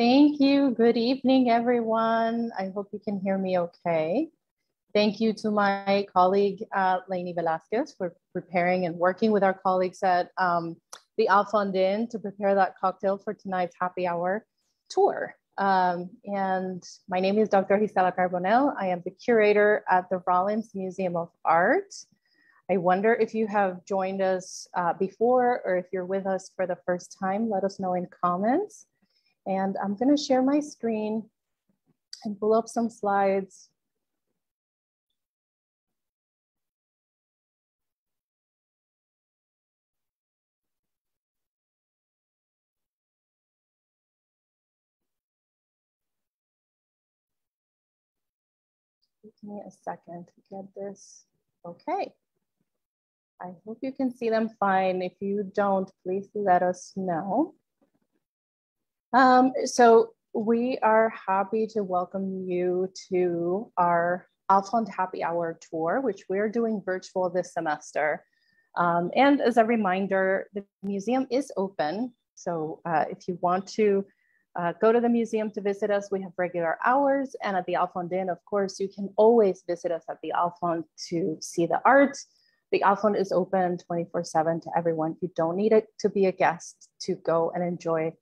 Thank you. Good evening, everyone. I hope you can hear me okay. Thank you to my colleague, uh, Lainey Velasquez, for preparing and working with our colleagues at um, the Alfond Inn to prepare that cocktail for tonight's happy hour tour. Um, and my name is Dr. Gisela Carbonell. I am the curator at the Rollins Museum of Art. I wonder if you have joined us uh, before or if you're with us for the first time, let us know in comments. And I'm gonna share my screen and pull up some slides. Give me a second to get this. Okay. I hope you can see them fine. If you don't, please let us know. Um, so we are happy to welcome you to our Al Happy Hour tour, which we're doing virtual this semester. Um, and as a reminder, the museum is open. So uh, if you want to uh, go to the museum to visit us, we have regular hours. And at the Alfond Inn, of course, you can always visit us at the Al to see the art. The Al is open 24 seven to everyone. You don't need it to be a guest to go and enjoy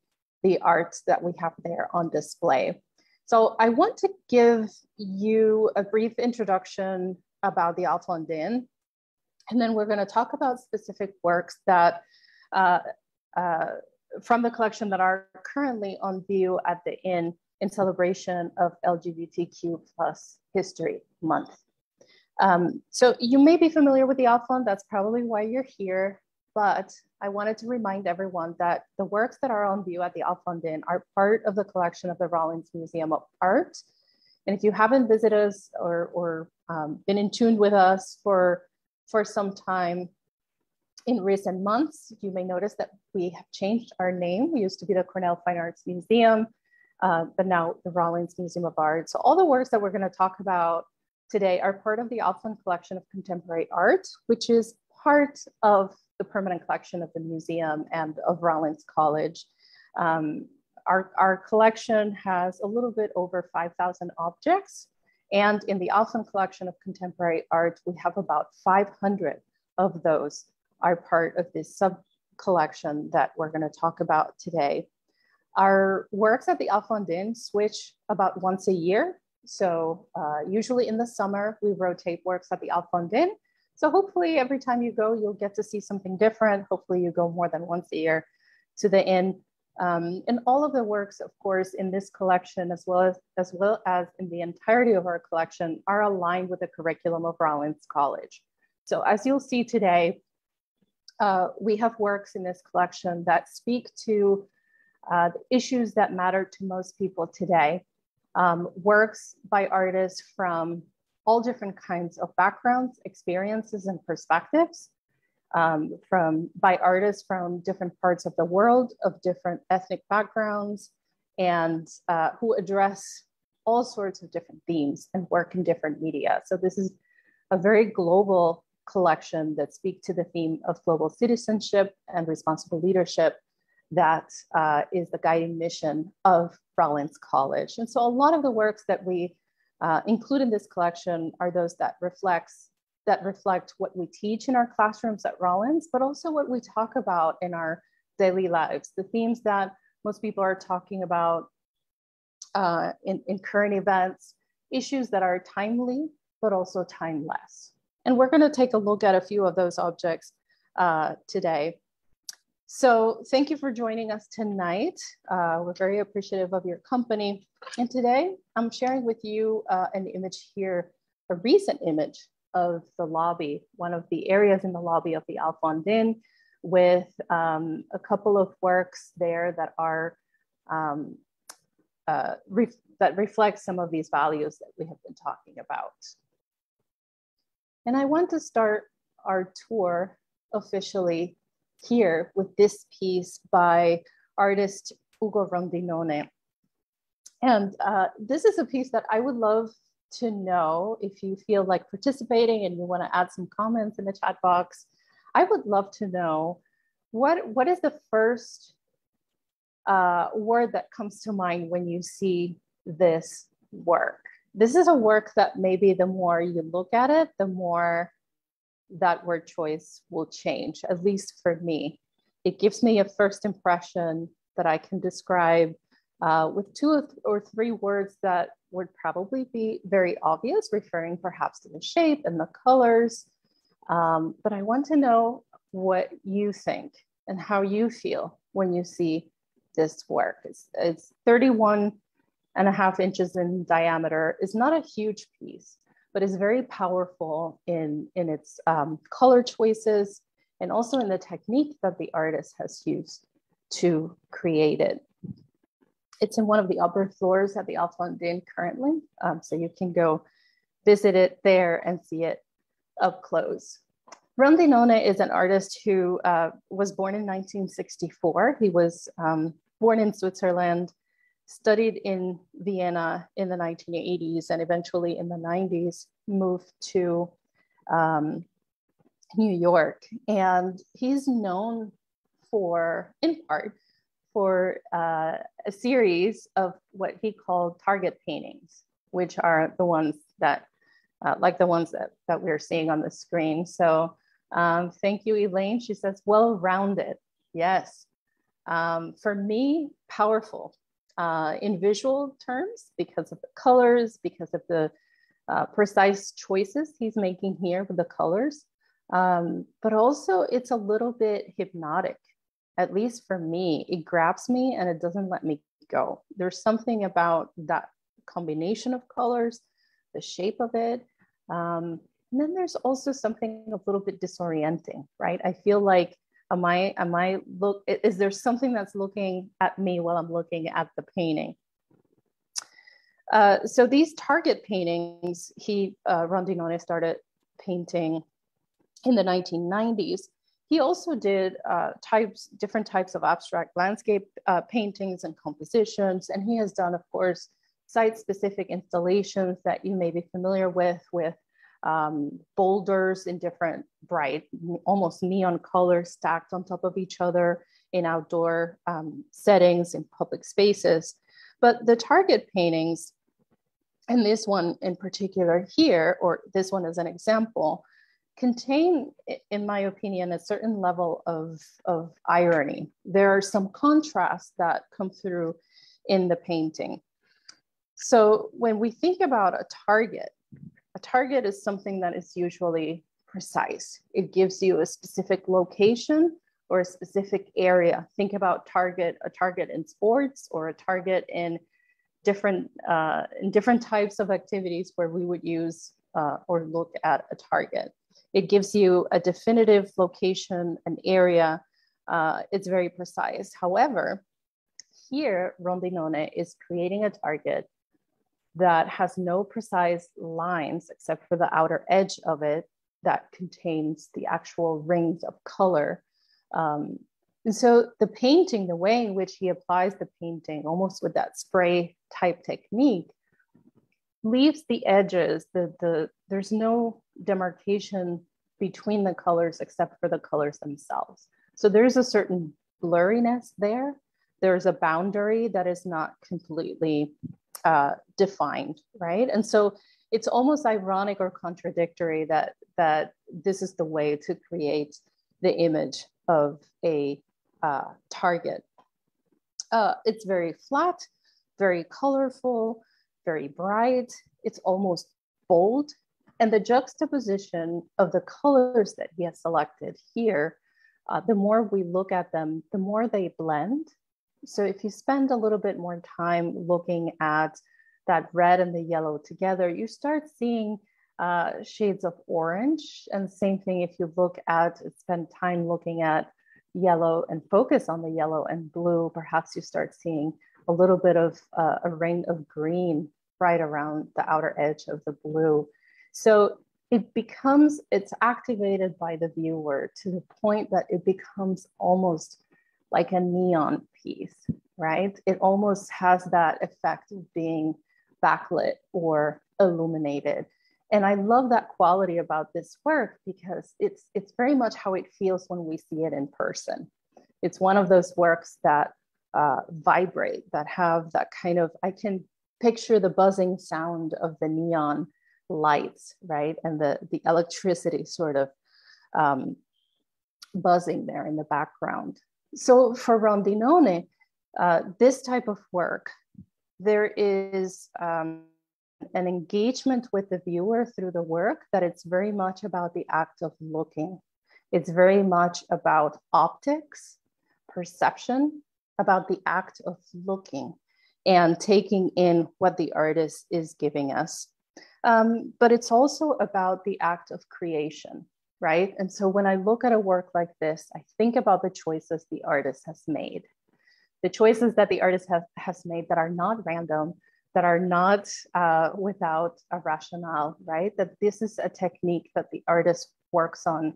the art that we have there on display. So I want to give you a brief introduction about the Alfond Inn, and then we're going to talk about specific works that uh, uh, from the collection that are currently on view at the Inn in celebration of LGBTQ plus History Month. Um, so you may be familiar with the Alfond, that's probably why you're here but I wanted to remind everyone that the works that are on view at the Alfond Inn are part of the collection of the Rollins Museum of Art. And if you haven't visited us or, or um, been in tune with us for, for some time in recent months, you may notice that we have changed our name. We used to be the Cornell Fine Arts Museum, uh, but now the Rollins Museum of Art. So all the works that we're gonna talk about today are part of the Alfond collection of contemporary art, which is part of the permanent collection of the museum and of Rollins College. Um, our, our collection has a little bit over 5,000 objects. And in the Fond collection of contemporary art, we have about 500 of those are part of this sub collection that we're going to talk about today. Our works at the Alfond Inn switch about once a year. So uh, usually in the summer, we rotate works at the Alfond Inn so hopefully every time you go, you'll get to see something different. Hopefully you go more than once a year to the inn. Um, and all of the works, of course, in this collection, as well as, as well as in the entirety of our collection, are aligned with the curriculum of Rollins College. So as you'll see today, uh, we have works in this collection that speak to uh, the issues that matter to most people today. Um, works by artists from all different kinds of backgrounds, experiences, and perspectives um, from by artists from different parts of the world, of different ethnic backgrounds, and uh, who address all sorts of different themes and work in different media. So this is a very global collection that speak to the theme of global citizenship and responsible leadership that uh, is the guiding mission of Rollins College. And so a lot of the works that we uh, included in this collection are those that reflects that reflect what we teach in our classrooms at Rollins, but also what we talk about in our daily lives, the themes that most people are talking about uh, in, in current events, issues that are timely, but also timeless. And we're gonna take a look at a few of those objects uh, today. So thank you for joining us tonight. Uh, we're very appreciative of your company. And today I'm sharing with you uh, an image here, a recent image of the lobby, one of the areas in the lobby of the Alfond Inn with um, a couple of works there that are um, uh, ref that reflect some of these values that we have been talking about. And I want to start our tour officially here with this piece by artist Ugo Rondinone. And uh, this is a piece that I would love to know if you feel like participating and you want to add some comments in the chat box. I would love to know what, what is the first uh, word that comes to mind when you see this work. This is a work that maybe the more you look at it, the more that word choice will change, at least for me. It gives me a first impression that I can describe uh, with two or three words that would probably be very obvious, referring perhaps to the shape and the colors. Um, but I want to know what you think and how you feel when you see this work. It's, it's 31 and a half inches in diameter. It's not a huge piece, but it's very powerful in, in its um, color choices and also in the technique that the artist has used to create it. It's in one of the upper floors at the Alfond Inn currently, um, so you can go visit it there and see it up close. Rondinone is an artist who uh, was born in 1964. He was um, born in Switzerland, studied in Vienna in the 1980s, and eventually in the 90s moved to um, New York. And he's known for, in part, for uh, a series of what he called target paintings, which are the ones that, uh, like the ones that, that we're seeing on the screen. So um, thank you, Elaine. She says, well-rounded. Yes. Um, for me, powerful uh, in visual terms because of the colors, because of the uh, precise choices he's making here with the colors. Um, but also it's a little bit hypnotic, at least for me. It grabs me and it doesn't let me go. There's something about that combination of colors, the shape of it, um, and then there's also something a little bit disorienting, right? I feel like, am I, am I look, is there something that's looking at me while I'm looking at the painting? Uh, so these target paintings, he, uh, Rondinone started painting in the 1990s. He also did uh, types, different types of abstract landscape uh, paintings and compositions. And he has done, of course, site-specific installations that you may be familiar with, with um, boulders in different bright, almost neon colors stacked on top of each other in outdoor um, settings in public spaces. But the target paintings, and this one in particular here, or this one as an example, contain, in my opinion, a certain level of, of irony. There are some contrasts that come through in the painting. So when we think about a target, a target is something that is usually precise. It gives you a specific location or a specific area. Think about target, a target in sports or a target in different, uh, in different types of activities where we would use uh, or look at a target. It gives you a definitive location, an area. Uh, it's very precise. However, here Rondinone is creating a target that has no precise lines except for the outer edge of it that contains the actual rings of color. Um, and so the painting, the way in which he applies the painting, almost with that spray type technique, leaves the edges, the, the, there's no demarcation between the colors except for the colors themselves. So there's a certain blurriness there. There's a boundary that is not completely uh, defined, right? And so it's almost ironic or contradictory that that this is the way to create the image of a uh, target. Uh, it's very flat, very colorful, very bright. It's almost bold. And the juxtaposition of the colors that he has selected here, uh, the more we look at them, the more they blend so if you spend a little bit more time looking at that red and the yellow together, you start seeing uh, shades of orange. And same thing if you look at, spend time looking at yellow and focus on the yellow and blue, perhaps you start seeing a little bit of uh, a ring of green right around the outer edge of the blue. So it becomes, it's activated by the viewer to the point that it becomes almost like a neon piece, right? It almost has that effect of being backlit or illuminated. And I love that quality about this work because it's it's very much how it feels when we see it in person. It's one of those works that uh, vibrate, that have that kind of, I can picture the buzzing sound of the neon lights, right? And the, the electricity sort of um, buzzing there in the background. So for Rondinone, uh, this type of work, there is um, an engagement with the viewer through the work that it's very much about the act of looking. It's very much about optics, perception, about the act of looking and taking in what the artist is giving us. Um, but it's also about the act of creation, right? And so when I look at a work like this, I think about the choices the artist has made, the choices that the artist has, has made that are not random, that are not uh, without a rationale, right? That this is a technique that the artist works on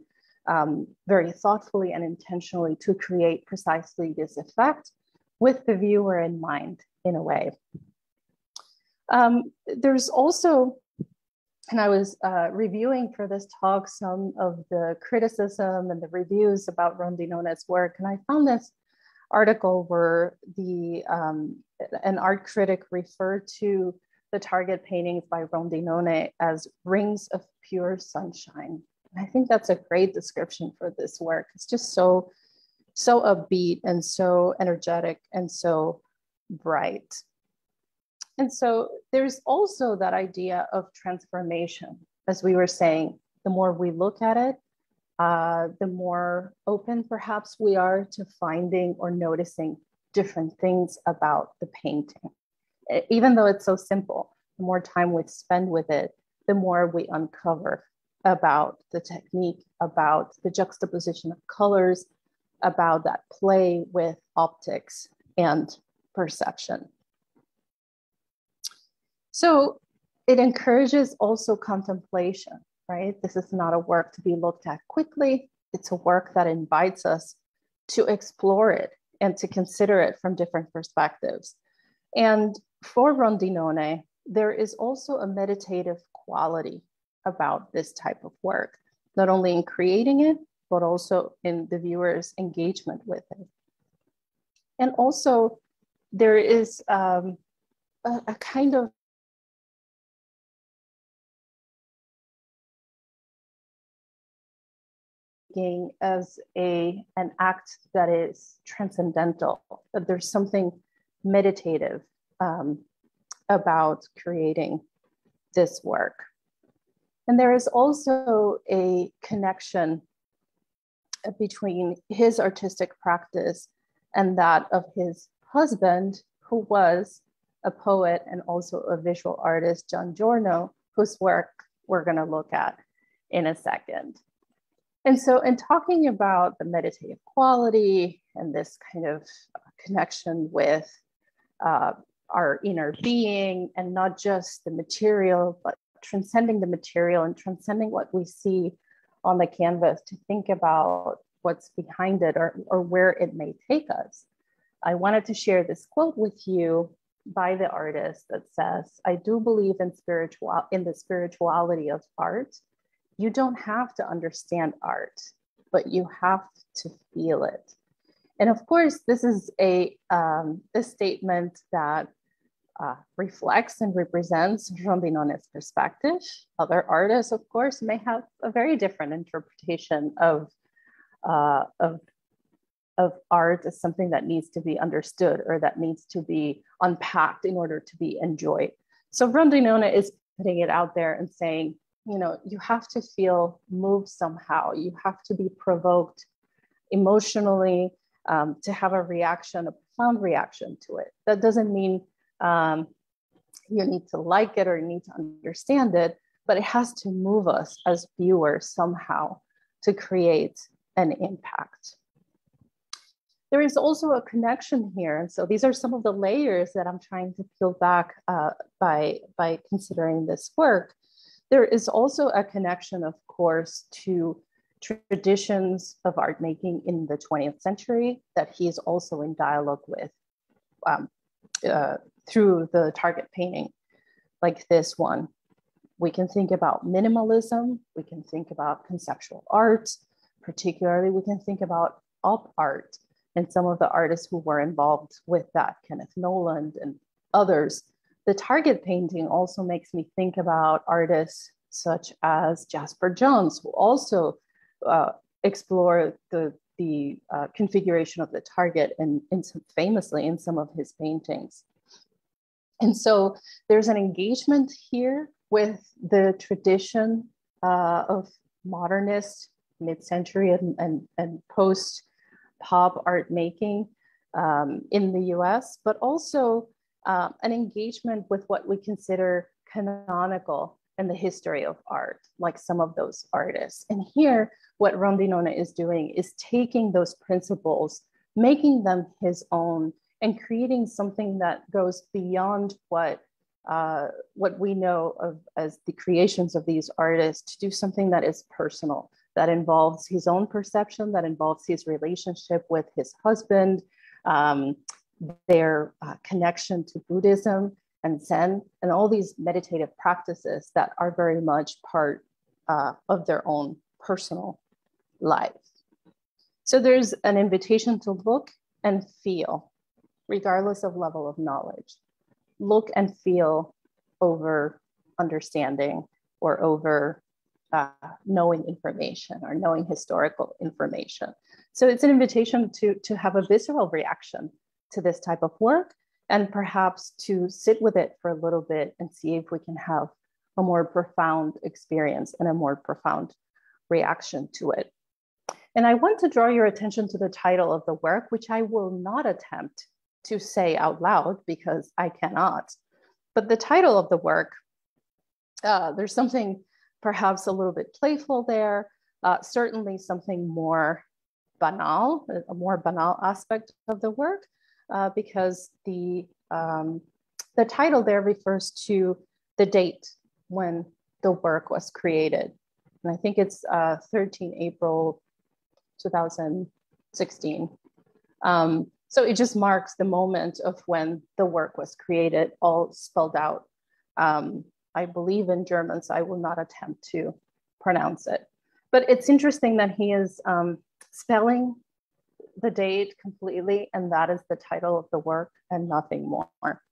um, very thoughtfully and intentionally to create precisely this effect with the viewer in mind in a way. Um, there's also, and I was uh, reviewing for this talk some of the criticism and the reviews about Rondinone's work, and I found this article where the um, an art critic referred to the target paintings by Rondinone as rings of pure sunshine. And I think that's a great description for this work. It's just so, so upbeat and so energetic and so bright. And so there's also that idea of transformation. As we were saying, the more we look at it, uh, the more open perhaps we are to finding or noticing different things about the painting. Even though it's so simple, the more time we spend with it, the more we uncover about the technique, about the juxtaposition of colors, about that play with optics and perception. So it encourages also contemplation, right? This is not a work to be looked at quickly. It's a work that invites us to explore it and to consider it from different perspectives. And for Rondinone, there is also a meditative quality about this type of work, not only in creating it, but also in the viewer's engagement with it. And also, there is um, a, a kind of as a an act that is transcendental that there's something meditative um, about creating this work and there is also a connection between his artistic practice and that of his husband, who was a poet and also a visual artist, John Giorno, whose work we're going to look at in a second. And so, in talking about the meditative quality and this kind of connection with uh, our inner being, and not just the material, but transcending the material and transcending what we see on the canvas to think about what's behind it or, or where it may take us. I wanted to share this quote with you by the artist that says, I do believe in spiritual in the spirituality of art. You don't have to understand art, but you have to feel it. And of course, this is a, um, a statement that uh, reflects and represents Rondinone's perspective. Other artists, of course, may have a very different interpretation of, uh, of, of art as something that needs to be understood or that needs to be unpacked in order to be enjoyed. So Rondinone is putting it out there and saying, you know, you have to feel moved somehow. You have to be provoked emotionally um, to have a reaction, a profound reaction to it. That doesn't mean um, you need to like it or you need to understand it, but it has to move us as viewers somehow to create an impact. There is also a connection here. And so these are some of the layers that I'm trying to peel back uh, by, by considering this work. There is also a connection, of course, to traditions of art making in the 20th century that he is also in dialogue with um, uh, through the target painting like this one. We can think about minimalism, we can think about conceptual art, particularly we can think about op art and some of the artists who were involved with that, Kenneth Noland and others. The target painting also makes me think about artists such as Jasper Johns, who also uh, explore the, the uh, configuration of the target and, and famously in some of his paintings. And so there's an engagement here with the tradition uh, of modernist, mid-century and, and, and post-pop art making um, in the US, but also uh, an engagement with what we consider canonical in the history of art, like some of those artists. And here, what Rondinone is doing is taking those principles, making them his own, and creating something that goes beyond what uh, what we know of as the creations of these artists to do something that is personal, that involves his own perception, that involves his relationship with his husband, um, their uh, connection to Buddhism and Zen, and all these meditative practices that are very much part uh, of their own personal life. So there's an invitation to look and feel regardless of level of knowledge. Look and feel over understanding or over uh, knowing information or knowing historical information. So it's an invitation to, to have a visceral reaction to this type of work and perhaps to sit with it for a little bit and see if we can have a more profound experience and a more profound reaction to it. And I want to draw your attention to the title of the work, which I will not attempt to say out loud because I cannot. But the title of the work, uh, there's something perhaps a little bit playful there, uh, certainly something more banal, a more banal aspect of the work, uh, because the, um, the title there refers to the date when the work was created. And I think it's uh, 13 April 2016. Um, so it just marks the moment of when the work was created, all spelled out. Um, I believe in German, so I will not attempt to pronounce it. But it's interesting that he is um, spelling the date completely, and that is the title of the work and nothing more.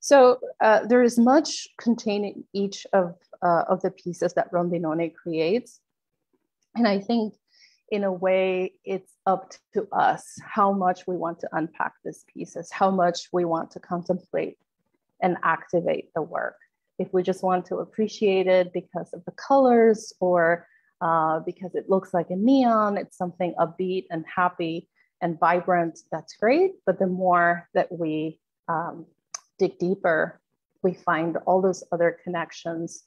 So uh, there is much contained in each of, uh, of the pieces that Rondinone creates. And I think in a way, it's up to us how much we want to unpack these pieces, how much we want to contemplate and activate the work. If we just want to appreciate it because of the colors or uh, because it looks like a neon, it's something upbeat and happy and vibrant, that's great. But the more that we um, dig deeper, we find all those other connections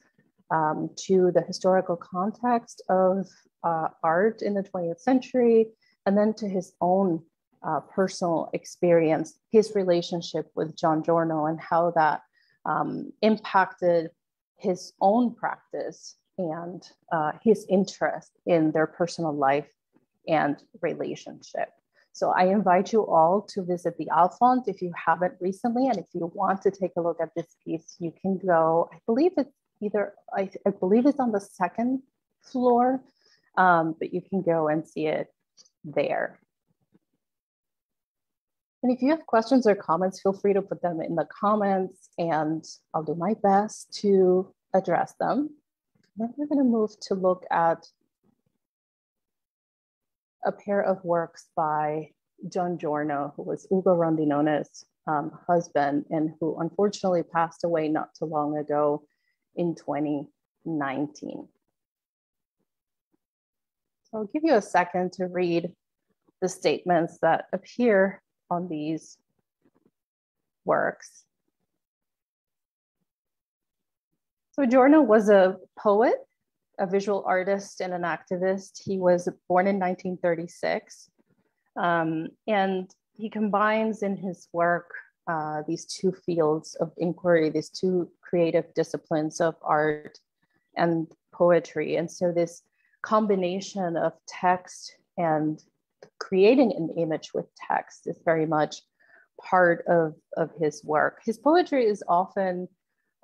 um, to the historical context of uh, art in the 20th century, and then to his own uh, personal experience, his relationship with John Giorno, and how that um, impacted his own practice and uh, his interest in their personal life and relationship. So I invite you all to visit the Alfond if you haven't recently, and if you want to take a look at this piece, you can go. I believe it's either I, I believe it's on the second floor um, but you can go and see it there. And if you have questions or comments, feel free to put them in the comments and I'll do my best to address them. Then we're gonna move to look at a pair of works by John Giorno, who was Ugo Rondinone's um, husband and who unfortunately passed away not too long ago in 2019. So I'll give you a second to read the statements that appear on these works. So Giorno was a poet, a visual artist, and an activist. He was born in 1936. Um, and he combines in his work uh, these two fields of inquiry, these two creative disciplines of art and poetry. And so this combination of text and creating an image with text is very much part of, of his work. His poetry is often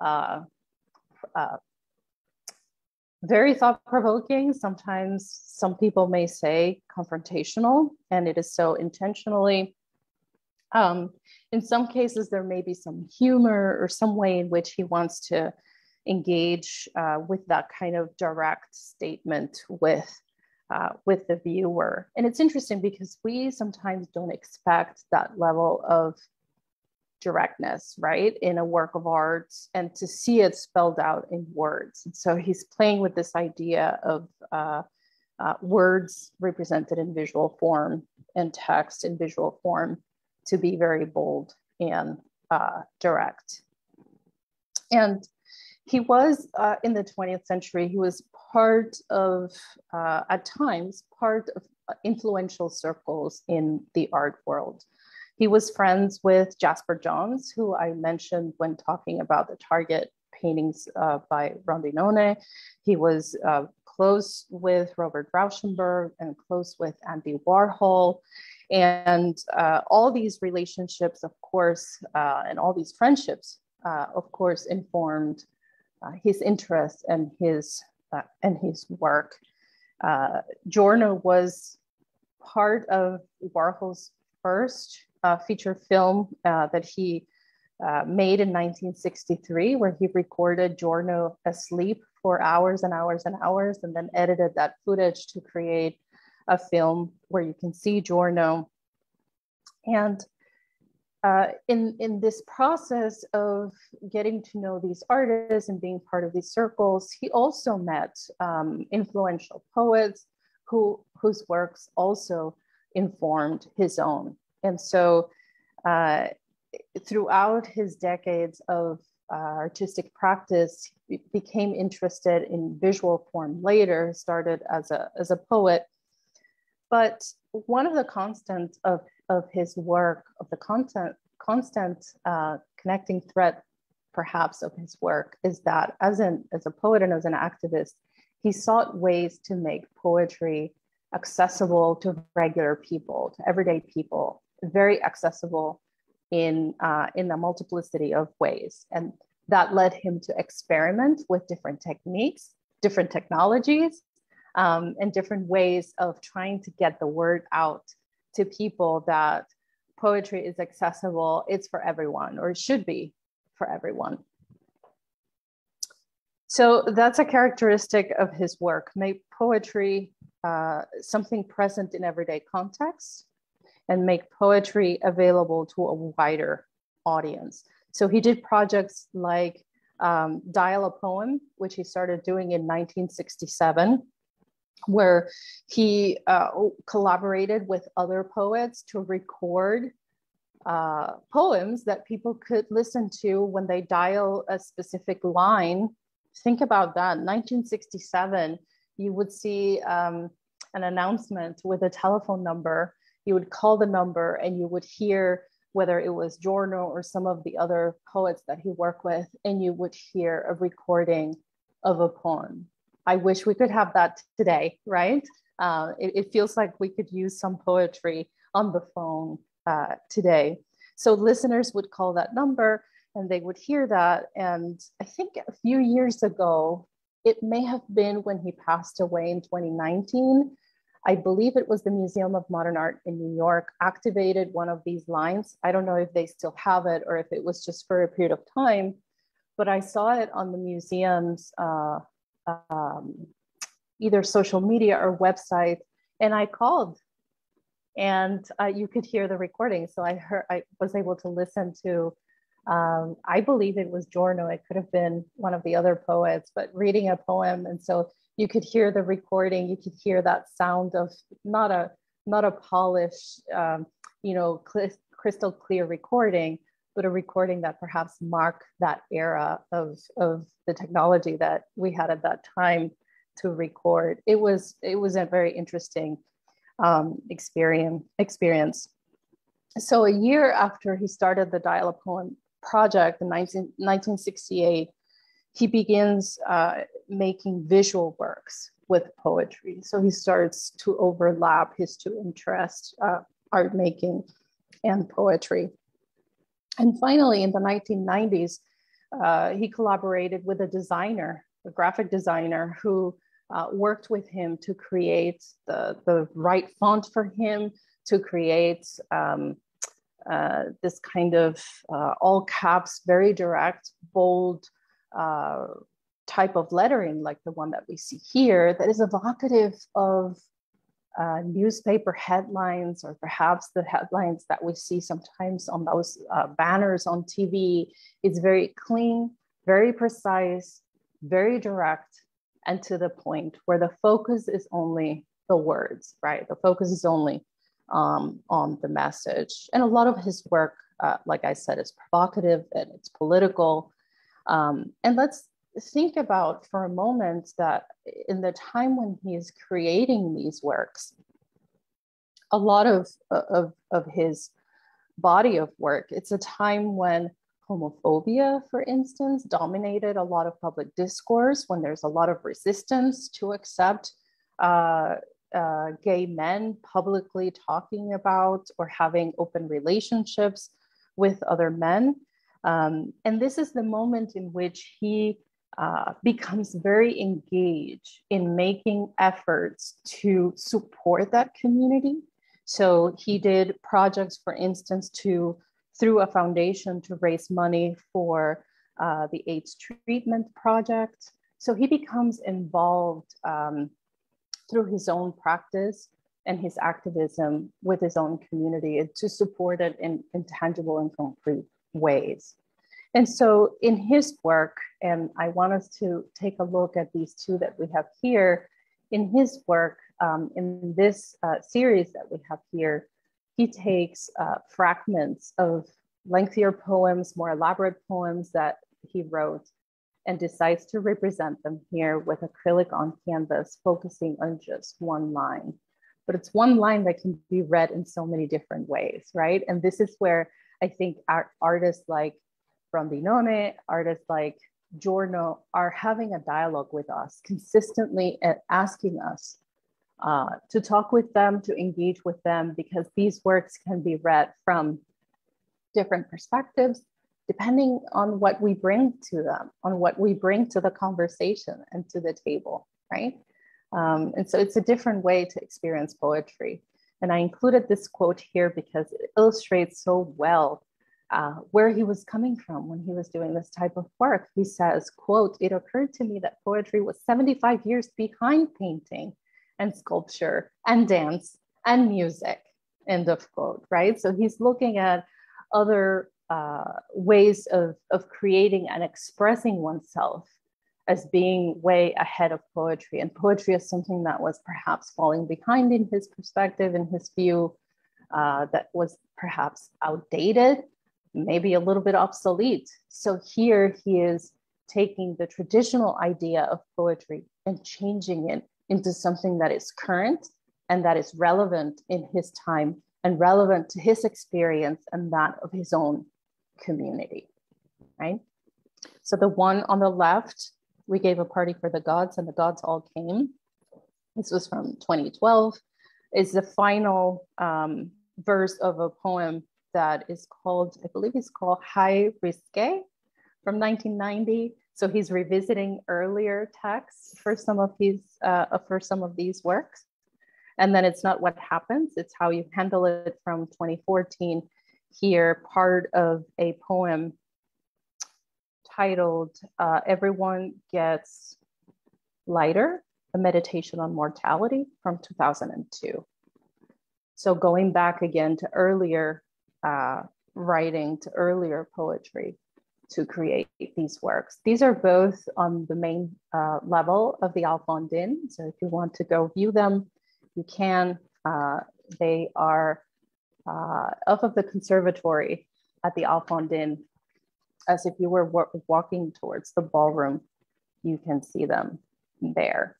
uh, uh, very thought provoking. Sometimes some people may say confrontational, and it is so intentionally. Um, in some cases, there may be some humor or some way in which he wants to engage uh, with that kind of direct statement with uh, with the viewer. And it's interesting because we sometimes don't expect that level of directness, right, in a work of art and to see it spelled out in words. And so he's playing with this idea of uh, uh, words represented in visual form and text in visual form to be very bold and uh, direct. And he was uh, in the 20th century, he was part of, uh, at times, part of influential circles in the art world. He was friends with Jasper Johns, who I mentioned when talking about the Target paintings uh, by Rondinone. He was uh, close with Robert Rauschenberg and close with Andy Warhol. And uh, all these relationships, of course, uh, and all these friendships, uh, of course, informed uh, his interests and his and his work. Giorno was part of Warhol's first uh, feature film uh, that he uh, made in 1963, where he recorded Giorno asleep for hours and hours and hours, and then edited that footage to create a film where you can see Giorno. And uh, in, in this process of getting to know these artists and being part of these circles, he also met um, influential poets who, whose works also informed his own. And so uh, throughout his decades of uh, artistic practice, he became interested in visual form later, started as a, as a poet. But one of the constants of, of his work, of the content, constant uh, connecting thread, perhaps, of his work is that as, an, as a poet and as an activist, he sought ways to make poetry accessible to regular people, to everyday people, very accessible in, uh, in a multiplicity of ways. And that led him to experiment with different techniques, different technologies, um, and different ways of trying to get the word out to people that poetry is accessible, it's for everyone, or it should be for everyone. So that's a characteristic of his work, make poetry uh, something present in everyday context and make poetry available to a wider audience. So he did projects like um, Dial a Poem, which he started doing in 1967, where he uh, collaborated with other poets to record uh, poems that people could listen to when they dial a specific line. Think about that. 1967, you would see um, an announcement with a telephone number you would call the number and you would hear whether it was Giorno or some of the other poets that he worked with, and you would hear a recording of a poem. I wish we could have that today, right? Uh, it, it, feels like we could use some poetry on the phone uh, today. So listeners would call that number and they would hear that. And I think a few years ago, it may have been when he passed away in 2019, I believe it was the Museum of Modern Art in New York activated one of these lines. I don't know if they still have it or if it was just for a period of time, but I saw it on the museum's uh, um, either social media or website, and I called, and uh, you could hear the recording. So I heard, I was able to listen to. Um, I believe it was Giorno. It could have been one of the other poets, but reading a poem, and so you could hear the recording you could hear that sound of not a not a polished um, you know cl- crystal clear recording but a recording that perhaps marked that era of of the technology that we had at that time to record. It was it was a very interesting um, experience experience. So a year after he started the dial a poem project in 19, 1968 he begins uh, making visual works with poetry. So he starts to overlap his two interests, uh, art making and poetry. And finally, in the 1990s, uh, he collaborated with a designer, a graphic designer who uh, worked with him to create the, the right font for him, to create um, uh, this kind of uh, all caps, very direct, bold uh, type of lettering, like the one that we see here, that is evocative of uh, newspaper headlines or perhaps the headlines that we see sometimes on those uh, banners on TV. It's very clean, very precise, very direct, and to the point where the focus is only the words, right? The focus is only um, on the message. And a lot of his work, uh, like I said, is provocative and it's political. Um, and let's think about for a moment that in the time when he is creating these works, a lot of, of, of his body of work, it's a time when homophobia, for instance, dominated a lot of public discourse, when there's a lot of resistance to accept uh, uh, gay men publicly talking about or having open relationships with other men. Um, and this is the moment in which he uh, becomes very engaged in making efforts to support that community. So he did projects, for instance, to through a foundation to raise money for uh, the AIDS treatment project. So he becomes involved um, through his own practice and his activism with his own community to support it in, in tangible and concrete ways. And so in his work, and I want us to take a look at these two that we have here, in his work, um, in this uh, series that we have here, he takes uh, fragments of lengthier poems, more elaborate poems that he wrote, and decides to represent them here with acrylic on canvas, focusing on just one line. But it's one line that can be read in so many different ways, right? And this is where I think art, artists like Rondinone, artists like Giorno are having a dialogue with us consistently asking us uh, to talk with them, to engage with them, because these works can be read from different perspectives, depending on what we bring to them, on what we bring to the conversation and to the table, right? Um, and so it's a different way to experience poetry. And I included this quote here because it illustrates so well uh, where he was coming from when he was doing this type of work. He says, quote, it occurred to me that poetry was 75 years behind painting and sculpture and dance and music, end of quote, right? So he's looking at other uh, ways of, of creating and expressing oneself as being way ahead of poetry. And poetry is something that was perhaps falling behind in his perspective, in his view, uh, that was perhaps outdated, maybe a little bit obsolete. So here he is taking the traditional idea of poetry and changing it into something that is current and that is relevant in his time and relevant to his experience and that of his own community, right? So the one on the left, we gave a party for the gods and the gods all came. This was from 2012, is the final um, verse of a poem that is called, I believe it's called High Risque from 1990. So he's revisiting earlier texts for some of these uh, for some of these works. And then it's not what happens, it's how you handle it from 2014. Here, part of a poem titled uh, Everyone Gets Lighter, a meditation on mortality from 2002. So going back again to earlier uh, writing, to earlier poetry to create these works. These are both on the main uh, level of the Alfond Inn. So if you want to go view them, you can. Uh, they are uh, off of the conservatory at the Alfond Inn, as if you were walking towards the ballroom, you can see them there.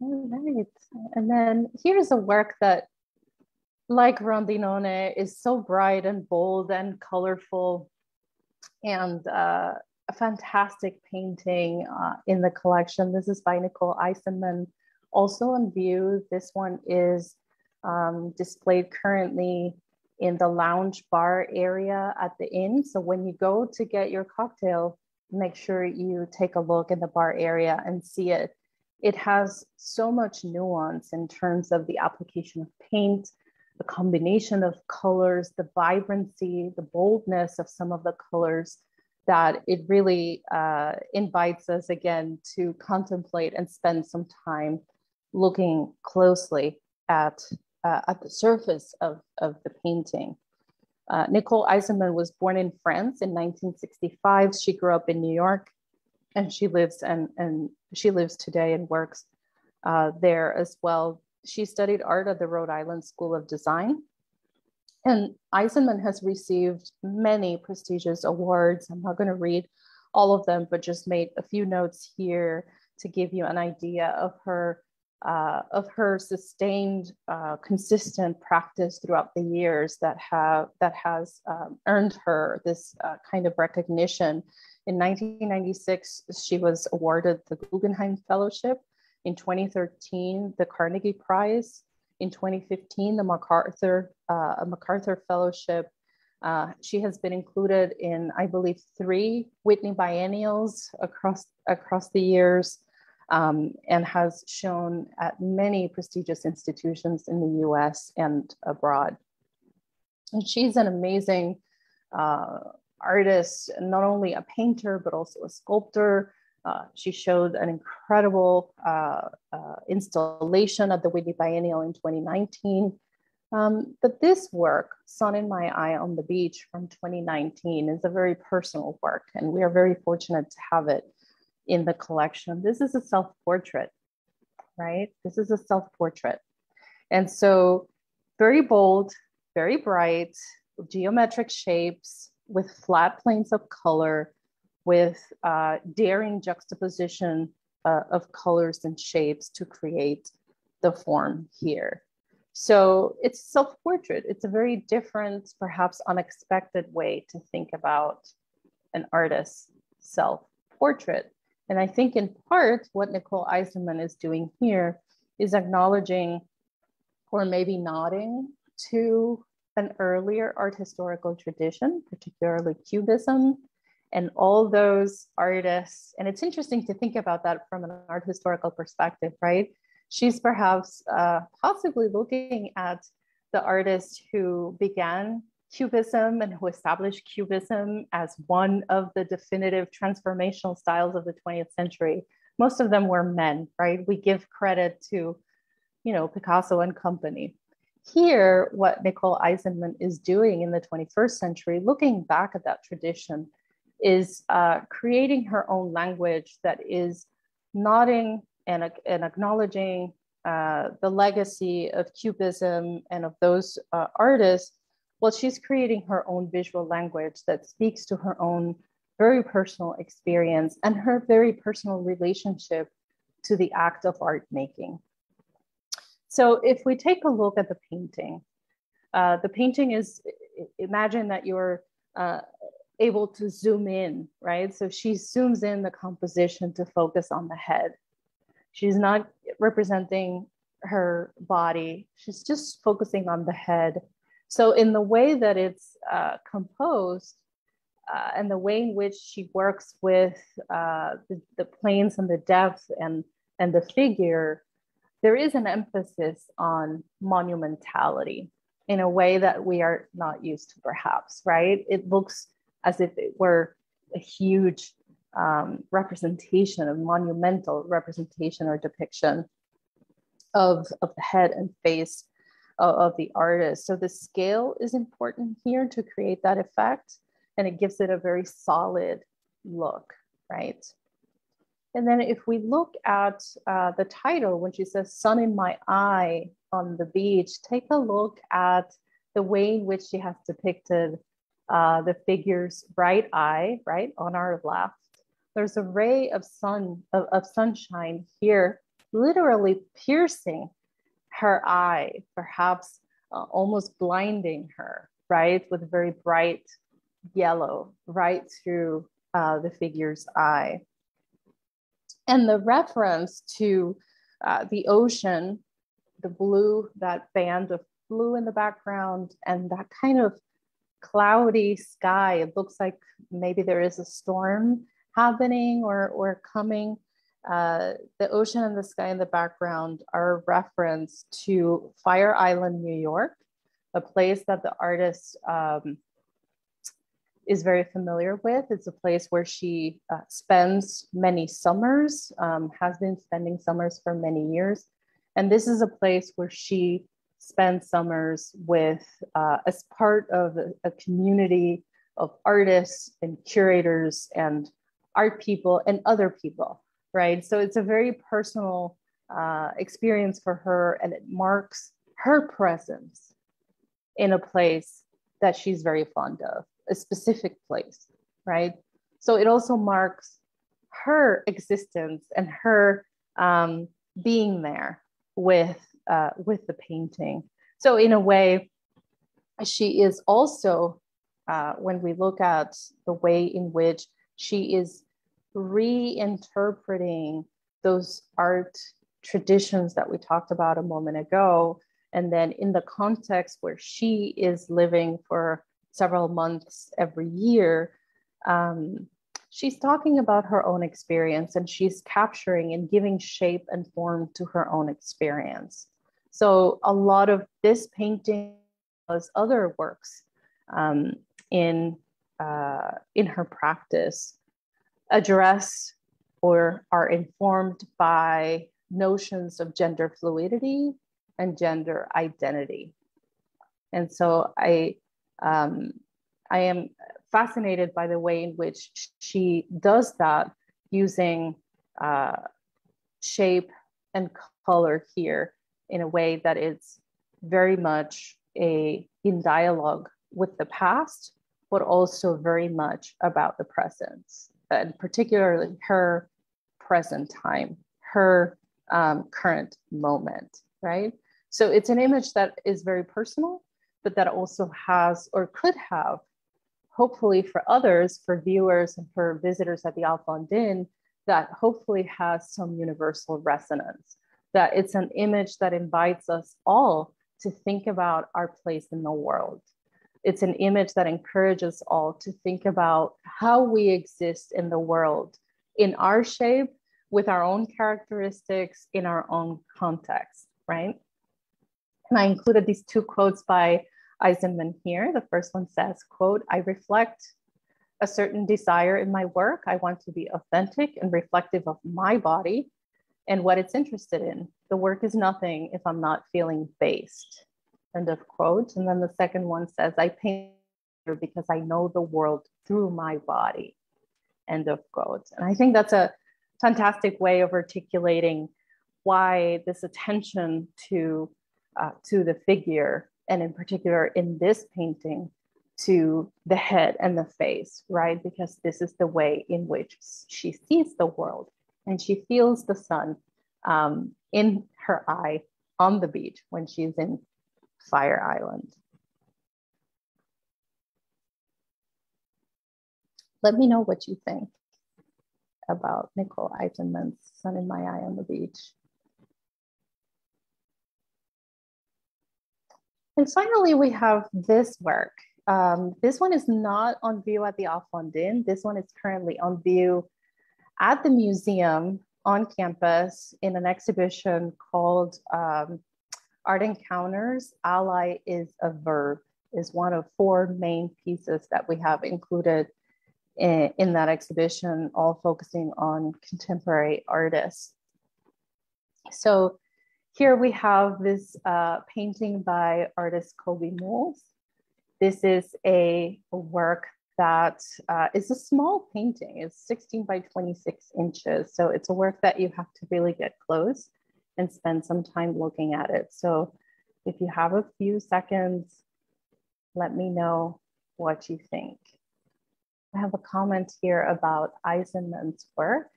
All right, and then here's a work that, like Rondinone, is so bright and bold and colorful and uh, a fantastic painting uh, in the collection. This is by Nicole Eisenman, also on view. This one is um, displayed currently in the lounge bar area at the inn. So when you go to get your cocktail, make sure you take a look in the bar area and see it. It has so much nuance in terms of the application of paint, the combination of colors, the vibrancy, the boldness of some of the colors that it really uh, invites us again to contemplate and spend some time looking closely at, uh, at the surface of, of the painting. Uh, Nicole Eisenman was born in France in 1965. She grew up in New York and she lives and, and she lives today and works uh, there as well. She studied art at the Rhode Island School of Design. And Eisenman has received many prestigious awards. I'm not going to read all of them, but just made a few notes here to give you an idea of her uh, of her sustained, uh, consistent practice throughout the years that have that has um, earned her this uh, kind of recognition. In 1996, she was awarded the Guggenheim Fellowship. In 2013, the Carnegie Prize. In 2015, the MacArthur uh, MacArthur Fellowship. Uh, she has been included in, I believe, three Whitney Biennials across across the years um, and has shown at many prestigious institutions in the US and abroad. And she's an amazing uh, artist, not only a painter, but also a sculptor. Uh, she showed an incredible uh, uh installation at the Whitney Biennial in 2019. Um, but this work, Sun in My Eye on the Beach from 2019, is a very personal work, and we are very fortunate to have it in the collection. This is a self-portrait, right? This is a self-portrait. And so very bold, very bright, geometric shapes with flat planes of color, with uh, daring juxtaposition uh, of colors and shapes to create the form here. So it's self-portrait. It's a very different, perhaps unexpected way to think about an artist's self-portrait. And I think in part what Nicole Eisenman is doing here is acknowledging or maybe nodding to an earlier art historical tradition, particularly Cubism, and all those artists. And it's interesting to think about that from an art historical perspective, right? She's perhaps uh, possibly looking at the artists who began Cubism and who established Cubism as one of the definitive transformational styles of the 20th century. Most of them were men, right? We give credit to, you know, Picasso and company. Here, what Nicole Eisenman is doing in the 21st century, looking back at that tradition, is uh, creating her own language that is nodding and, and acknowledging uh, the legacy of Cubism and of those uh, artists well, she's creating her own visual language that speaks to her own very personal experience and her very personal relationship to the act of art making. So if we take a look at the painting, uh, the painting is, imagine that you're uh, able to zoom in, right? So she zooms in the composition to focus on the head. She's not representing her body. She's just focusing on the head so in the way that it's uh, composed uh, and the way in which she works with uh, the, the planes and the depth and, and the figure, there is an emphasis on monumentality in a way that we are not used to perhaps, right? It looks as if it were a huge um, representation, a monumental representation or depiction of, of the head and face of the artist. So the scale is important here to create that effect and it gives it a very solid look, right? And then if we look at uh, the title, when she says sun in my eye on the beach, take a look at the way in which she has depicted uh, the figure's right eye, right on our left. There's a ray of sun, of, of sunshine here, literally piercing her eye, perhaps uh, almost blinding her, right, with very bright yellow right through uh, the figure's eye. And the reference to uh, the ocean, the blue, that band of blue in the background and that kind of cloudy sky. It looks like maybe there is a storm happening or, or coming. Uh, the ocean and the sky in the background are a reference to Fire Island, New York, a place that the artist um, is very familiar with. It's a place where she uh, spends many summers, um, has been spending summers for many years. And this is a place where she spends summers with, uh, as part of a, a community of artists and curators and art people and other people, right? So it's a very personal uh, experience for her and it marks her presence in a place that she's very fond of, a specific place, right? So it also marks her existence and her um, being there with uh, with the painting. So in a way, she is also uh, when we look at the way in which she is reinterpreting those art traditions that we talked about a moment ago. And then in the context where she is living for several months every year, um, she's talking about her own experience and she's capturing and giving shape and form to her own experience. So a lot of this painting as other works um, in, uh, in her practice address or are informed by notions of gender fluidity and gender identity. And so I, um, I am fascinated by the way in which she does that using uh, shape and color here in a way that is very much a in dialogue with the past, but also very much about the present, and particularly her present time, her um, current moment, right? So it's an image that is very personal, but that also has or could have, hopefully for others, for viewers and for visitors at the Alfond Inn, that hopefully has some universal resonance that it's an image that invites us all to think about our place in the world. It's an image that encourages all to think about how we exist in the world in our shape, with our own characteristics, in our own context, right? And I included these two quotes by Eisenman here. The first one says, quote, I reflect a certain desire in my work. I want to be authentic and reflective of my body and what it's interested in. The work is nothing if I'm not feeling based. End of quote. And then the second one says, I paint because I know the world through my body. End of quote. And I think that's a fantastic way of articulating why this attention to uh, to the figure, and in particular in this painting, to the head and the face, right? Because this is the way in which she sees the world and she feels the sun um, in her eye on the beach when she's in Fire Island. Let me know what you think about Nicole Eisenman's Sun in My Eye on the Beach. And finally, we have this work. Um, this one is not on view at the Alfond Inn. This one is currently on view at the museum on campus in an exhibition called um, Art Encounters. Ally is a verb, is one of four main pieces that we have included in, in that exhibition, all focusing on contemporary artists. So here we have this uh, painting by artist Cobi Moules. This is a work that uh, is a small painting. It's 16 by 26 inches. So it's a work that you have to really get close and spend some time looking at it. So if you have a few seconds, let me know what you think. I have a comment here about Eisenman's work.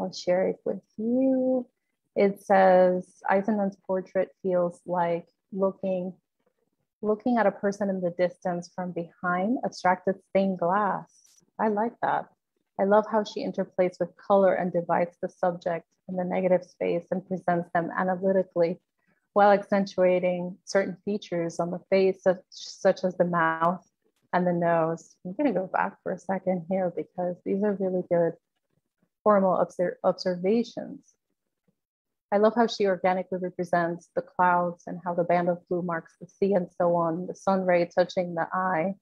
I'll share it with you. It says Eisenman's portrait feels like looking looking at a person in the distance from behind, abstracted stained glass. I like that. I love how she interplays with color and divides the subject in the negative space and presents them analytically while accentuating certain features on the face, such, such as the mouth and the nose. I'm going to go back for a second here because these are really good formal obser observations. I love how she organically represents the clouds and how the band of blue marks the sea and so on. The sun ray touching the eye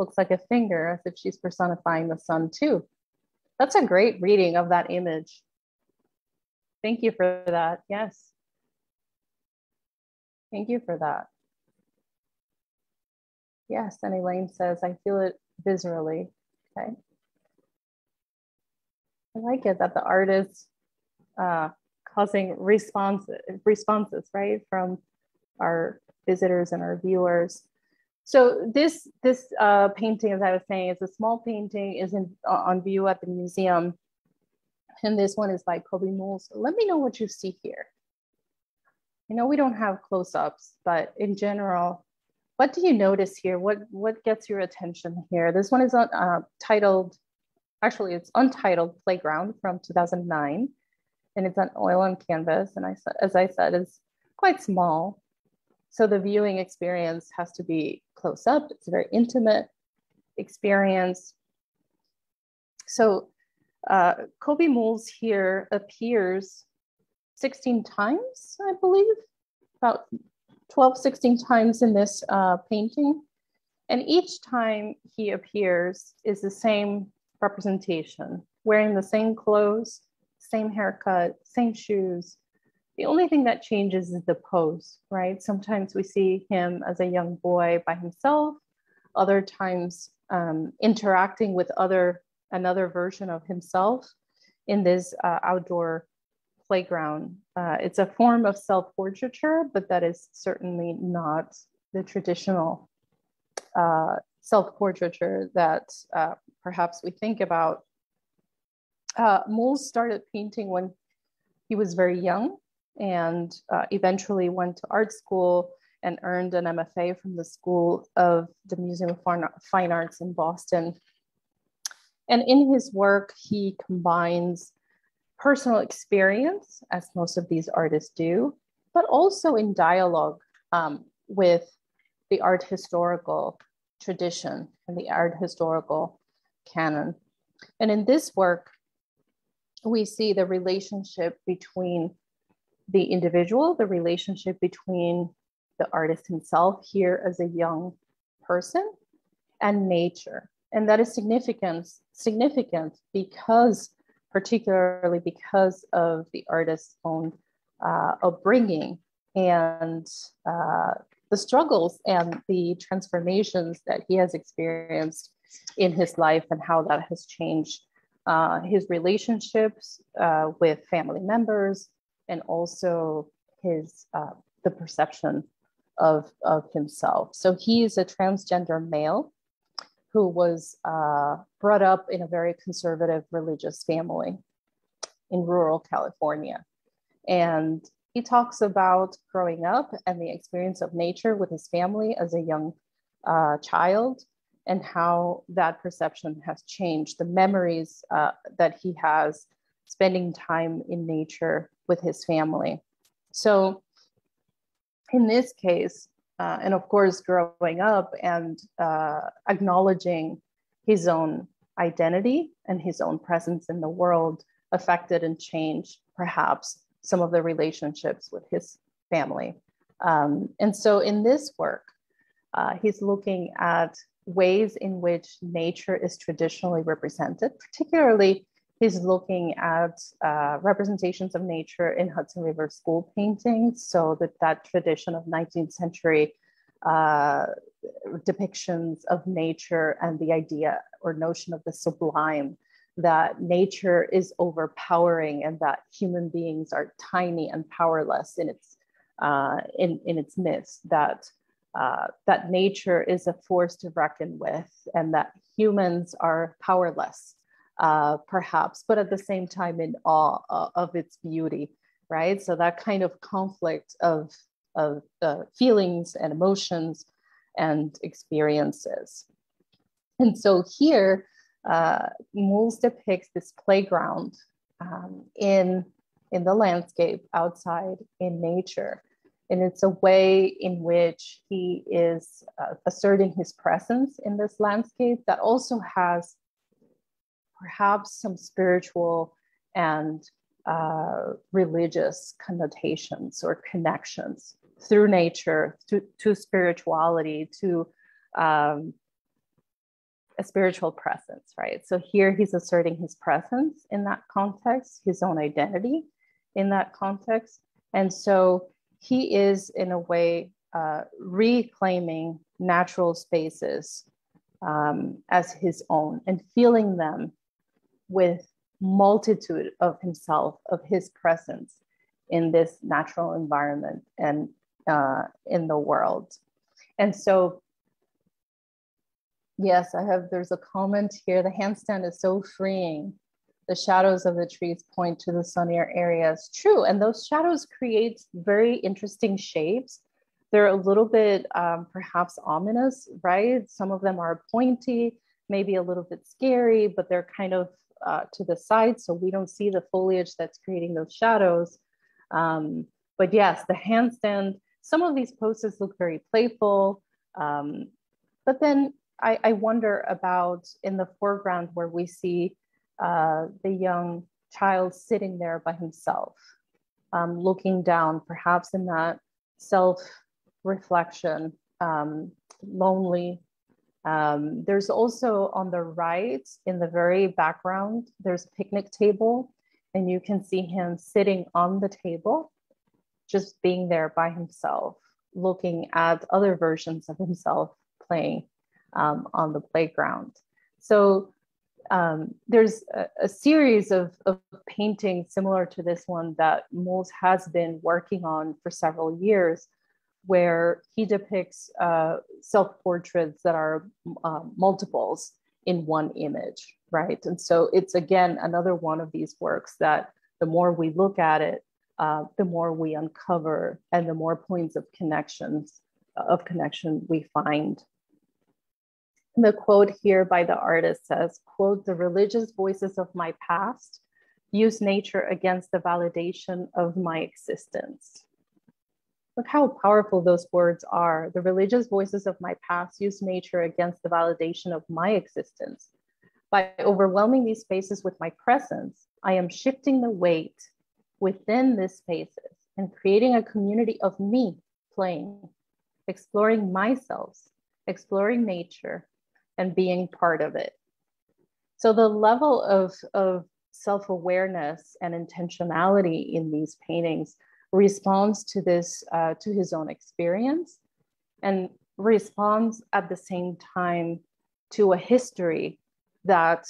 looks like a finger as if she's personifying the sun too. That's a great reading of that image. Thank you for that. Yes. Thank you for that. Yes, and Elaine says, I feel it viscerally. Okay. I like it that the artist uh, causing responses, responses, right, from our visitors and our viewers. So this this uh, painting, as I was saying, is a small painting, is in, uh, on view at the museum, and this one is by Cobi Moules. Let me know what you see here. I know we don't have close-ups, but in general, what do you notice here? What, what gets your attention here? This one is uh, titled, actually it's untitled Playground from 2009, and it's on oil on canvas. And I, as I said, it's quite small. So the viewing experience has to be close up. It's a very intimate experience. So uh, Cobi Moules here appears 16 times, I believe, about 12, 16 times in this uh, painting. And each time he appears is the same representation, wearing the same clothes, same haircut, same shoes. The only thing that changes is the pose, right? Sometimes we see him as a young boy by himself, other times um, interacting with other another version of himself in this uh, outdoor playground. Uh, it's a form of self-portraiture, but that is certainly not the traditional uh, self-portraiture that uh, perhaps we think about. Uh, Moules started painting when he was very young and uh, eventually went to art school and earned an MFA from the School of the Museum of Fine Arts in Boston. And in his work, he combines personal experience, as most of these artists do, but also in dialogue um, with the art historical tradition and the art historical canon. And in this work, we see the relationship between the individual, the relationship between the artist himself here as a young person and nature. And that is significant, significant because particularly because of the artist's own uh, upbringing and uh, the struggles and the transformations that he has experienced in his life and how that has changed uh, his relationships uh, with family members and also his uh, the perception of, of himself. So he is a transgender male who was uh, brought up in a very conservative religious family in rural California. And he talks about growing up and the experience of nature with his family as a young uh, child and how that perception has changed, the memories uh, that he has spending time in nature with his family. So, in this case, uh, and of course, growing up and uh, acknowledging his own identity and his own presence in the world affected and changed perhaps some of the relationships with his family. Um, and so in this work, uh, he's looking at ways in which nature is traditionally represented, particularly he's looking at uh, representations of nature in Hudson River school paintings. So that that tradition of 19th century uh, depictions of nature and the idea or notion of the sublime that nature is overpowering and that human beings are tiny and powerless in its uh, in, in its midst that uh, that nature is a force to reckon with and that humans are powerless uh, perhaps, but at the same time in awe uh, of its beauty, right? So that kind of conflict of, of uh, feelings and emotions and experiences. And so here, uh, Moules depicts this playground um, in, in the landscape outside in nature. And it's a way in which he is uh, asserting his presence in this landscape that also has perhaps some spiritual and uh, religious connotations or connections through nature to, to spirituality, to um, a spiritual presence, right? So here he's asserting his presence in that context, his own identity in that context. And so he is, in a way, uh, reclaiming natural spaces um, as his own and feeling them with multitude of himself, of his presence in this natural environment and uh, in the world. And so, yes, I have, there's a comment here. The handstand is so freeing. The shadows of the trees point to the sunnier areas. True. And those shadows create very interesting shapes. They're a little bit um, perhaps ominous, right? Some of them are pointy, maybe a little bit scary, but they're kind of uh, to the side so we don't see the foliage that's creating those shadows. Um, but yes, the handstand, some of these poses look very playful. Um, but then I, I, wonder about in the foreground where we see uh, the young child sitting there by himself, um, looking down, perhaps in that self reflection, um, lonely, um, there's also on the right in the very background, there's a picnic table and you can see him sitting on the table, just being there by himself, looking at other versions of himself playing um, on the playground. So um, there's a, a series of, of, paintings similar to this one that Moules has been working on for several years where he depicts uh, self portraits that are uh, multiples in one image, right? And so it's again another one of these works that the more we look at it, uh, the more we uncover and the more points of connections of connection we find. And the quote here by the artist says, quote, the religious voices of my past use nature against the validation of my existence. Look how powerful those words are. The religious voices of my past use nature against the validation of my existence. By overwhelming these spaces with my presence, I am shifting the weight within these spaces and creating a community of me playing, exploring myself, exploring nature, and being part of it. So the level of, of self-awareness and intentionality in these paintings responds to this, uh, to his own experience, and responds at the same time to a history that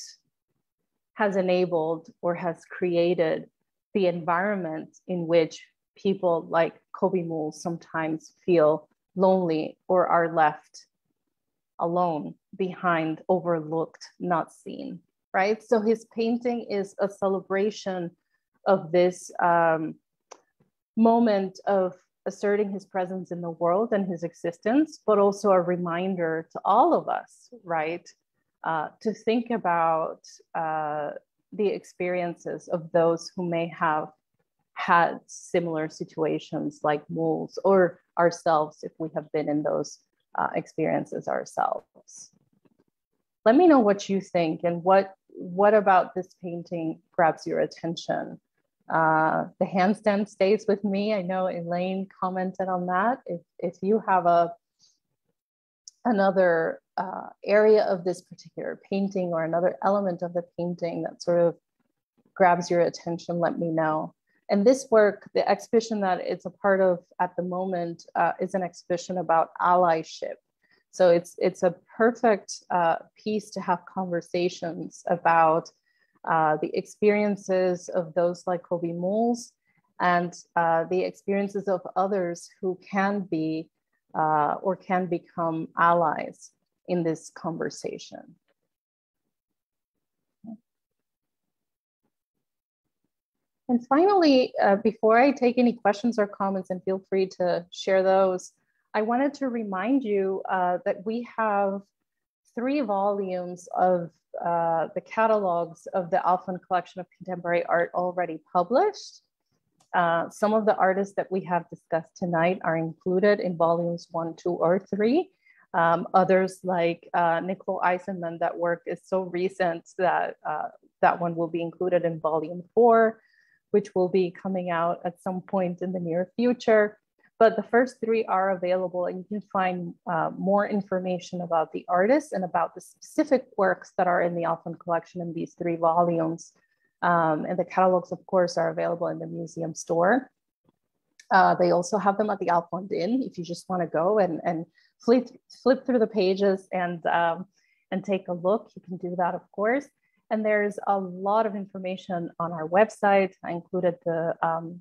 has enabled or has created the environment in which people like Cobi Moules sometimes feel lonely or are left alone, behind, overlooked, not seen, right? So his painting is a celebration of this um, moment of asserting his presence in the world and his existence, but also a reminder to all of us, right, uh, to think about uh, the experiences of those who may have had similar situations like Moules or ourselves if we have been in those uh, experiences ourselves. Let me know what you think and what what about this painting grabs your attention. Uh, the handstand stays with me. I know Elaine commented on that. If, if you have a another uh, area of this particular painting or another element of the painting that sort of grabs your attention, let me know. And this work, the exhibition that it's a part of at the moment uh, is an exhibition about allyship. So it's, it's a perfect uh, piece to have conversations about uh, the experiences of those like Cobi Moules and uh, the experiences of others who can be uh, or can become allies in this conversation. And finally, uh, before I take any questions or comments, and feel free to share those, I wanted to remind you uh, that we have three volumes of uh, the catalogs of the Alfond collection of contemporary art already published. Uh, some of the artists that we have discussed tonight are included in volumes one, two, or three. Um, others like uh, Nicole Eisenman, that work is so recent that uh, that one will be included in volume four, which will be coming out at some point in the near future. But the first three are available and you can find uh, more information about the artists and about the specific works that are in the Alfond collection in these three volumes. Um, and the catalogs, of course, are available in the museum store. Uh, they also have them at the Alfond Inn if you just want to go and, and flip, flip through the pages and, um, and take a look. You can do that, of course. And there's a lot of information on our website. I included the um,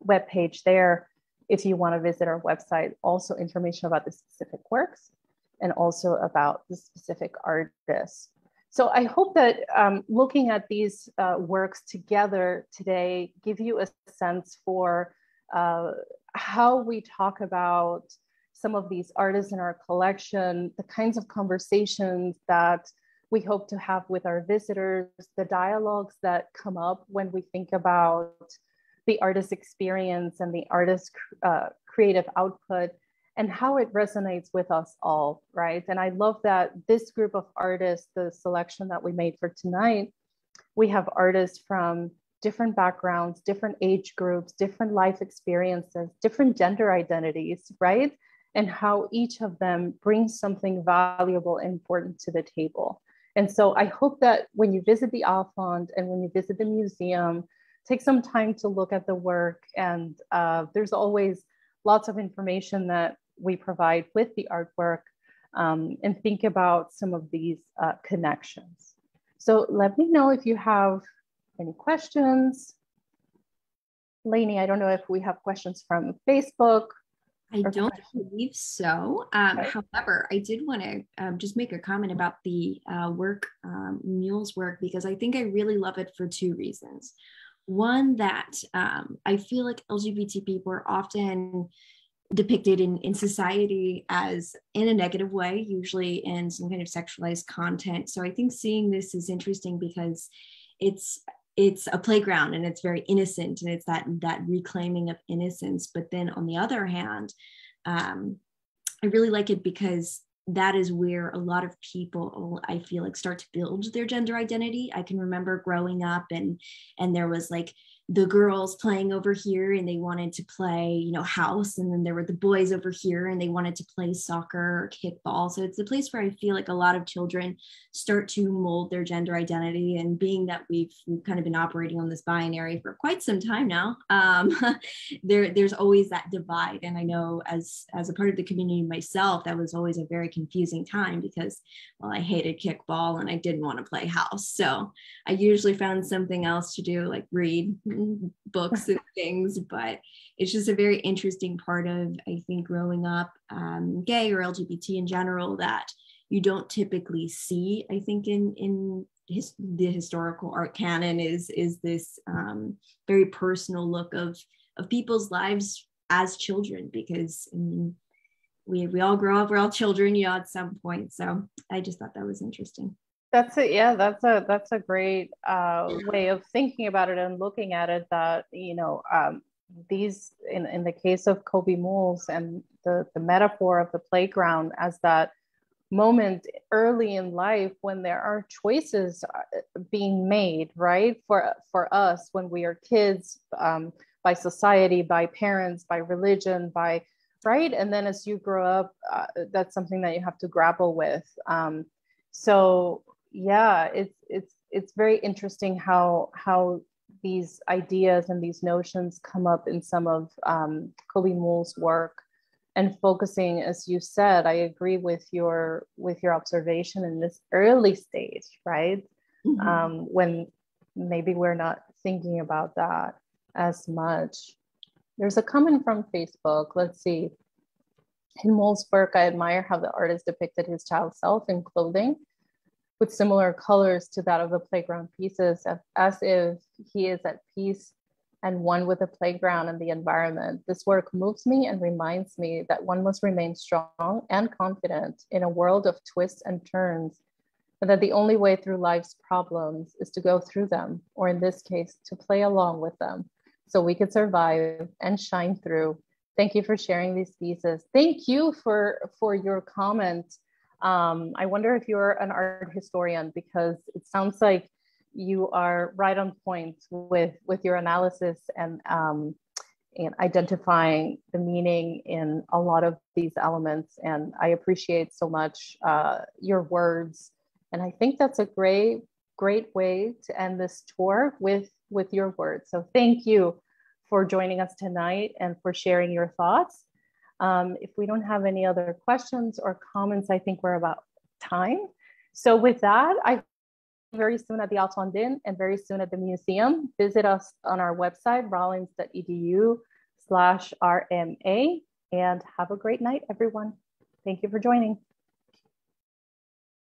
web page there if you want to visit our website. Also, information about the specific works and also about the specific artists. So I hope that um, looking at these uh, works together today give you a sense for uh, how we talk about some of these artists in our collection, the kinds of conversations that we hope to have with our visitors, the dialogues that come up when we think about the artist experience and the artist uh, creative output and how it resonates with us all, right? And I love that this group of artists, the selection that we made for tonight, we have artists from different backgrounds, different age groups, different life experiences, different gender identities, right? And how each of them brings something valuable and important to the table. And so I hope that when you visit the Alfond and when you visit the museum, take some time to look at the work. And uh, there's always lots of information that we provide with the artwork um, and think about some of these uh, connections. So let me know if you have any questions. Lainey, I don't know if we have questions from Facebook. I don't believe so. Um, okay. However, I did want to um, just make a comment about the uh, work, um, Mule's work, because I think I really love it for two reasons. One, that um, I feel like LGBT people are often depicted in, in society as in a negative way, usually in some kind of sexualized content. So I think seeing this is interesting because it's it's a playground and it's very innocent and it's that that reclaiming of innocence but then on the other hand um, i really like it because that is where a lot of people i feel like start to build their gender identity. I can remember growing up and and there was like the girls playing over here and they wanted to play, you know, house. And then there were the boys over here and they wanted to play soccer or kickball. So it's a place where I feel like a lot of children start to mold their gender identity. And being that we've, we've kind of been operating on this binary for quite some time now, um, there, there's always that divide. And I know as, as a part of the community myself, that was always a very confusing time because, well, I hated kickball and I didn't want to play house. So I usually found something else to do, like read books and things, but it's just a very interesting part of, I think, growing up um, gay or LGBT in general that you don't typically see, I think, in, in his, the historical art canon is, is this um, very personal look of, of people's lives as children, because I mean, we, we all grow up, we're all children, you know, at some point. So I just thought that was interesting. That's it. Yeah, that's a that's a great uh, way of thinking about it and looking at it. That you know, um, these in in the case of Cobi Moules and the the metaphor of the playground as that moment early in life when there are choices uh, being made, right? For for us when we are kids, um, by society, by parents, by religion, by right, and then as you grow up, uh, that's something that you have to grapple with. Um, so yeah, it's it's it's very interesting how how these ideas and these notions come up in some of um, Cobi Moules' work and focusing, as you said, I agree with your with your observation in this early stage, right? Mm-hmm. Um, when maybe we're not thinking about that as much. There's a comment from Facebook. Let's see. In Mole's work, I admire how the artist depicted his child self in clothing with similar colors to that of the playground pieces, as if he is at peace and one with the playground and the environment. This work moves me and reminds me that one must remain strong and confident in a world of twists and turns, and that the only way through life's problems is to go through them, or in this case, to play along with them. so we could survive and shine through. Thank you for sharing these pieces. Thank you for, for your comment. Um, I wonder if you're an art historian because it sounds like you are right on point with, with your analysis and, um, and identifying the meaning in a lot of these elements. And I appreciate so much uh, your words. And I think that's a great, great way to end this tour with, with your words. So thank you for joining us tonight and for sharing your thoughts. Um, if we don't have any other questions or comments, I think we're about time. So with that, I very soon at the Alfond Inn and very soon at the museum. Visit us on our website, rollins.edu slash RMA and have a great night, everyone. Thank you for joining.